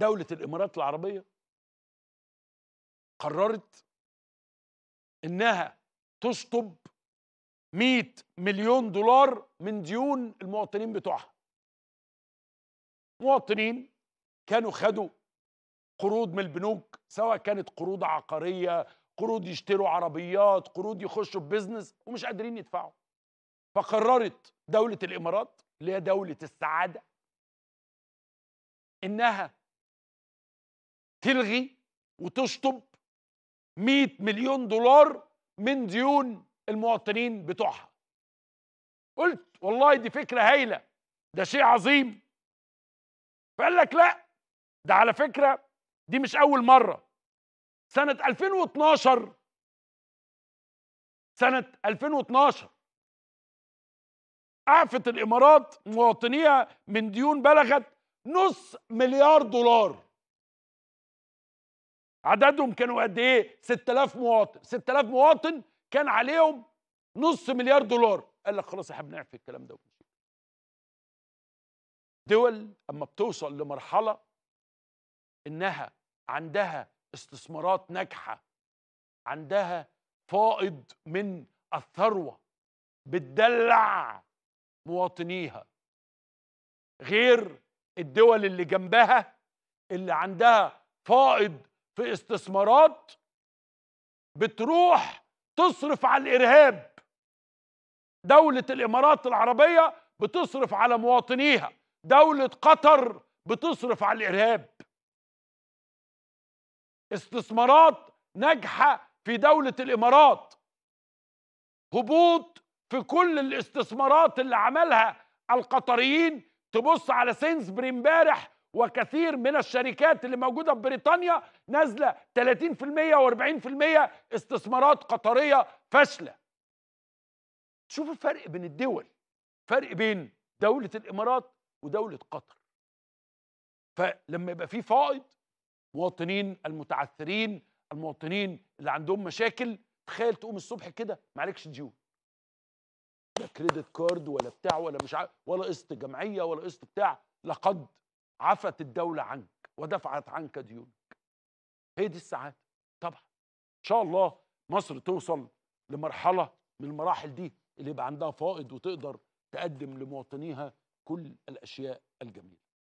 دولة الإمارات العربية قررت إنها تشطب 100 مليون دولار من ديون المواطنين بتوعها. مواطنين كانوا خدوا قروض من البنوك سواء كانت قروض عقارية قروض يشتروا عربيات قروض يخشوا في بيزنس ومش قادرين يدفعوا. فقررت دولة الإمارات اللي هي دولة السعادة إنها تلغي وتشطب 100 مليون دولار من ديون المواطنين بتوعها. قلت والله دي فكرة هايلة ده شيء عظيم. فقال لك لا ده على فكرة دي مش أول مرة. سنة 2012 سنة 2012 أعفت الإمارات مواطنيها من ديون بلغت نص مليار دولار. عددهم كانوا قد إيه؟ 6000 مواطن. 6000 مواطن كان عليهم نص مليار دولار. قال لك خلاص إحنا بنعرف الكلام ده. دول أما بتوصل لمرحلة إنها عندها استثمارات ناجحة عندها فائض من الثروة بتدلع مواطنيها غير الدول اللي جنبها اللي عندها فائض في استثمارات بتروح تصرف على الإرهاب. دولة الإمارات العربية بتصرف على مواطنيها. دولة قطر بتصرف على الإرهاب. استثمارات ناجحة في دولة الإمارات. هبوط في كل الاستثمارات اللي عملها القطريين. تبص على سينسبري امبارح وكثير من الشركات اللي موجودة في بريطانيا نازلة 30% و40% استثمارات قطرية فاشلة. شوف الفرق بين الدول فرق بين دولة الإمارات ودولة قطر. فلما يبقى في فائض مواطنين المتعثرين المواطنين اللي عندهم مشاكل تخيل تقوم الصبح كده معلكش ديون لا كريدت كارد ولا بتاع ولا مش عارف ولا قسط جمعية ولا قسط بتاع لقد عفت الدولة عنك ودفعت عنك ديونك. هي دي السعادة. طبعا. إن شاء الله مصر توصل لمرحلة من المراحل دي اللي يبقى عندها فائض وتقدر تقدم لمواطنيها كل الأشياء الجميلة.